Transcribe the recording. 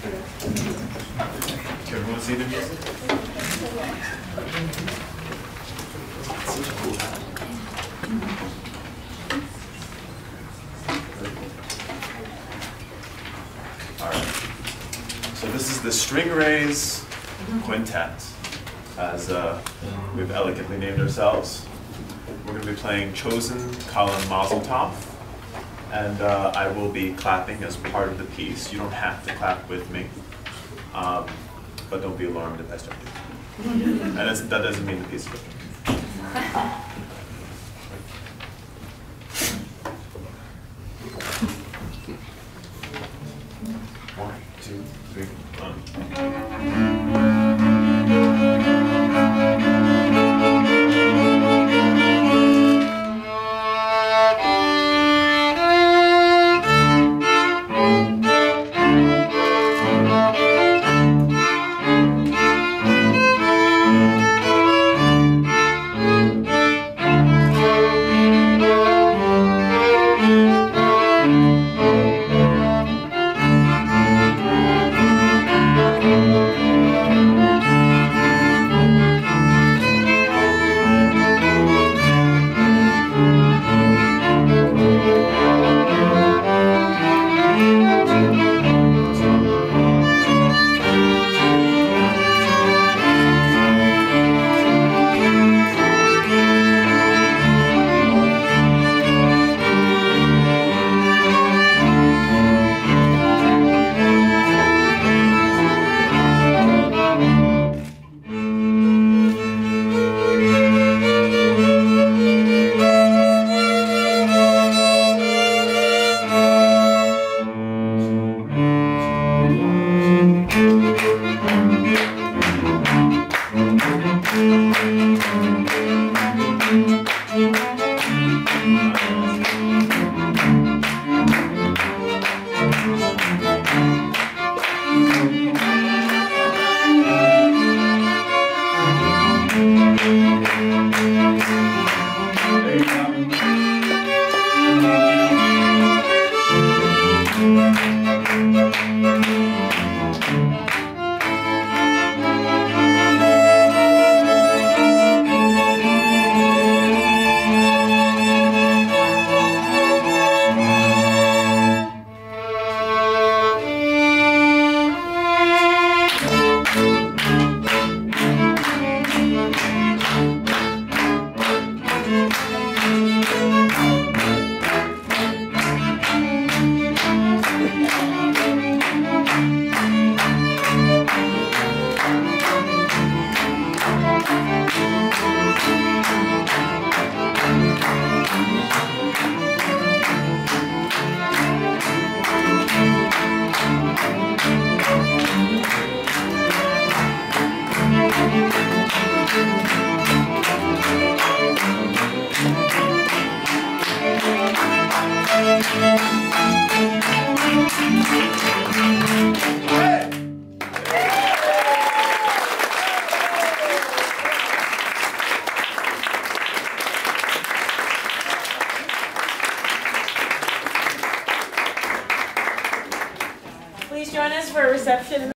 See the music? All right. So this is the String Rays Quintet, as uh, we've elegantly named ourselves. We're going to be playing Chosen Kallah Mazel Tov, and uh, I will be clapping as part of the piece. You don't have to clap with me, um, but don't be alarmed if I start. And that's, that doesn't mean the piece is over. One, two, three, one. There Please join us for a reception